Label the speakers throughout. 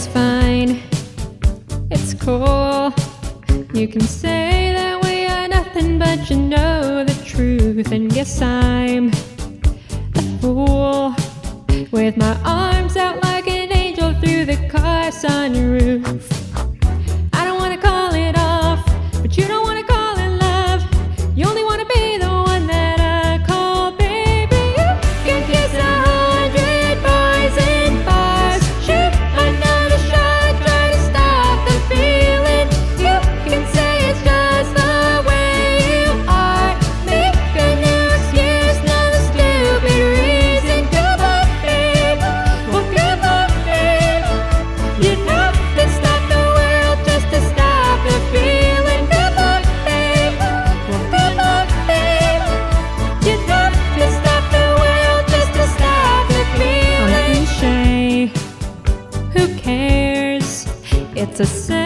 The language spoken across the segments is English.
Speaker 1: it's fine, it's cool. You can say that we are nothing, but you know the truth. And guess I'm a fool with my arms out like an angel through the car sunroof. a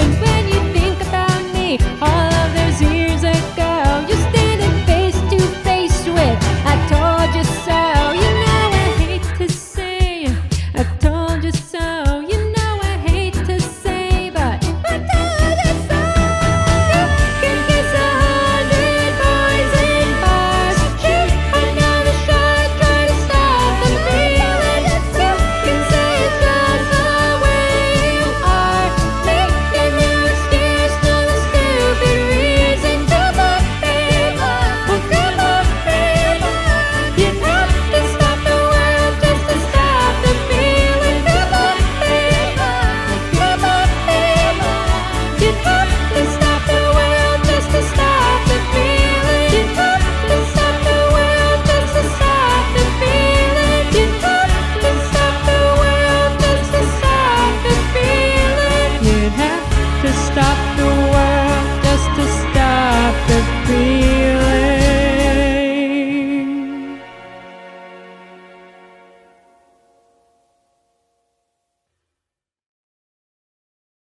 Speaker 1: and